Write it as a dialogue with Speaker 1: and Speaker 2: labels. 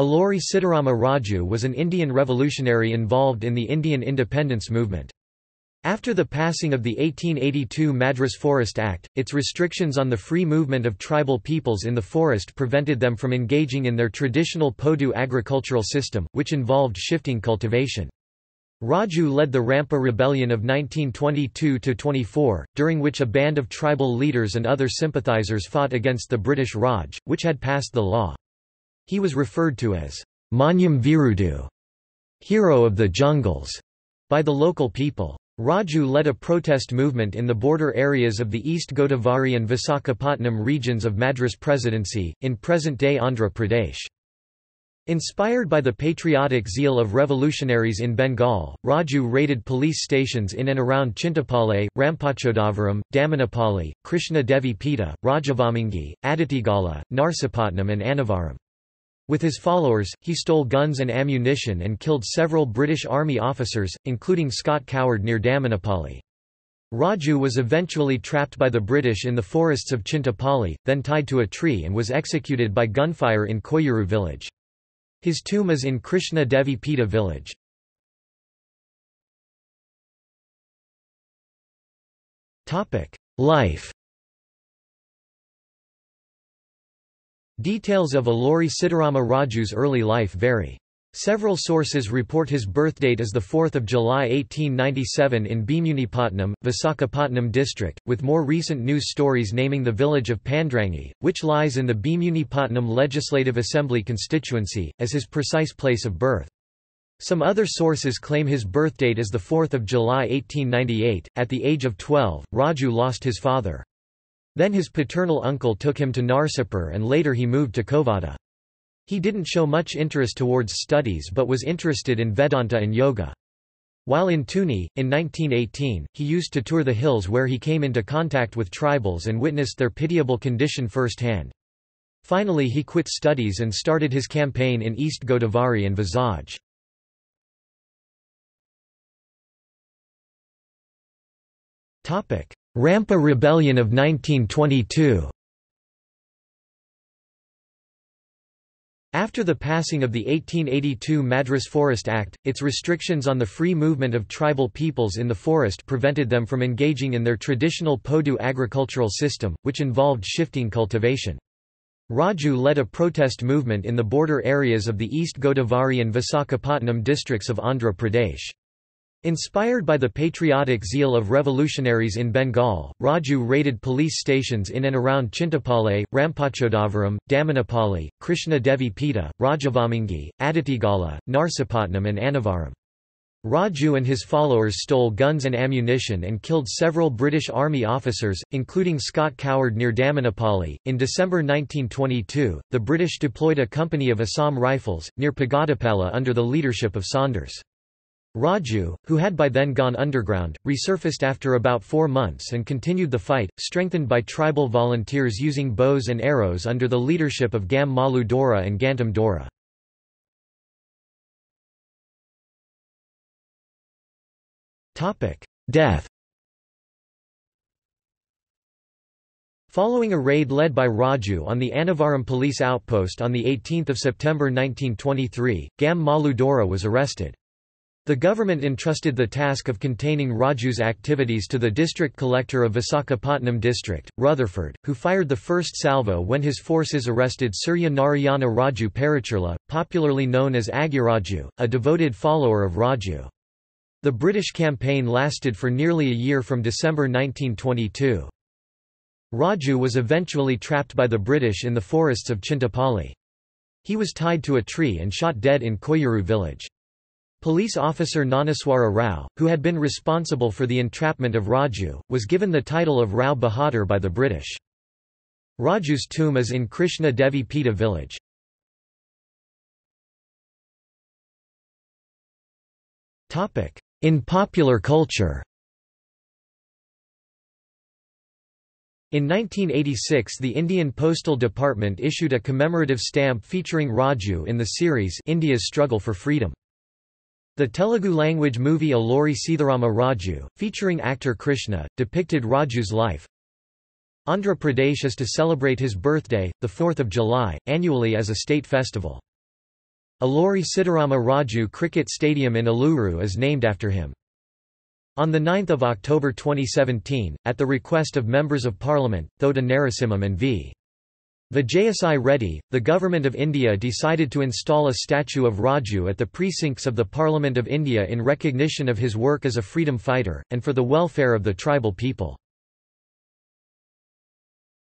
Speaker 1: Alluri Sitarama Raju was an Indian revolutionary involved in the Indian independence movement. After the passing of the 1882 Madras Forest Act, its restrictions on the free movement of tribal peoples in the forest prevented them from engaging in their traditional Podu agricultural system, which involved shifting cultivation. Raju led the Rampa Rebellion of 1922–24, during which a band of tribal leaders and other sympathizers fought against the British Raj, which had passed the law. He was referred to as Manyam Veerudu, hero of the jungles, by the local people. Raju led a protest movement in the border areas of the East Godavari and Visakhapatnam regions of Madras Presidency, in present-day Andhra Pradesh. Inspired by the patriotic zeal of revolutionaries in Bengal, Raju raided police stations in and around Chintapalli, Rampachodavaram, Damanapalli, Krishna Devi Peta, Rajavommangi, Aditigala, Narsipatnam and Annavaram. With his followers, he stole guns and ammunition and killed several British Army officers, including Scott Coward near Damanapalli. Raju was eventually trapped by the British in the forests of Chintapalli, then tied to a tree and was executed by gunfire in Koyyuru village. His tomb is in Krishna Devi Peta village. Life Details of Alluri Sitarama Raju's early life vary. Several sources report his birthdate as 4 July 1897 in Bhimunipatnam, Visakhapatnam district, with more recent news stories naming the village of Pandrangi, which lies in the Bhimunipatnam Legislative Assembly constituency, as his precise place of birth. Some other sources claim his birthdate as 4 July 1898. At the age of 12, Raju lost his father. Then his paternal uncle took him to Narsipur and later he moved to Kovada. He didn't show much interest towards studies but was interested in Vedanta and yoga. While in Tuni, in 1918, he used to tour the hills where he came into contact with tribals and witnessed their pitiable condition firsthand. Finally he quit studies and started his campaign in East Godavari and Vizag. Rampa Rebellion of 1922 After the passing of the 1882 Madras Forest Act, its restrictions on the free movement of tribal peoples in the forest prevented them from engaging in their traditional Podu agricultural system, which involved shifting cultivation. Raju led a protest movement in the border areas of the East Godavari and Visakhapatnam districts of Andhra Pradesh. Inspired by the patriotic zeal of revolutionaries in Bengal, Raju raided police stations in and around Chintapalli, Rampachodavaram, Damanapalli, Krishna Devi Peta, Rajavommangi, Aditigala, Narsipatnam and Annavaram. Raju and his followers stole guns and ammunition and killed several British Army officers, including Scott Coward near Damanapalli. In December 1922, the British deployed a company of Assam Rifles, near Pagadapalla under the leadership of Saunders. Raju, who had by then gone underground, resurfaced after about four months and continued the fight, strengthened by tribal volunteers using bows and arrows under the leadership of Gam Malu Dora and Gantam Dora. Death Following a raid led by Raju on the Annavaram police outpost on 18 September 1923, Gam Malu Dora was arrested. The government entrusted the task of containing Raju's activities to the district collector of Visakhapatnam district, Rutherford, who fired the first salvo when his forces arrested Surya Narayana Raju Parachurla, popularly known as Agiraju, a devoted follower of Raju. The British campaign lasted for nearly a year from December 1922. Raju was eventually trapped by the British in the forests of Chintapalli. He was tied to a tree and shot dead in Koyyuru village. Police officer Nanaswara Rao, who had been responsible for the entrapment of Raju, was given the title of Rao Bahadur by the British. Raju's tomb is in Krishna Devi Peta village. In popular culture In 1986 the Indian Postal Department issued a commemorative stamp featuring Raju in the series India's Struggle for Freedom. The Telugu-language movie Alluri Sitharama Raju, featuring actor Krishna, depicted Raju's life. Andhra Pradesh is to celebrate his birthday, 4 July, annually as a state festival. Alluri Sitarama Raju Cricket Stadium in Eluru is named after him. On 9 October 2017, at the request of Members of Parliament, Thota Narasimham and V. Vijayasai Reddy, the Government of India decided to install a statue of Raju at the precincts of the Parliament of India in recognition of his work as a freedom fighter, and for the welfare of the tribal people.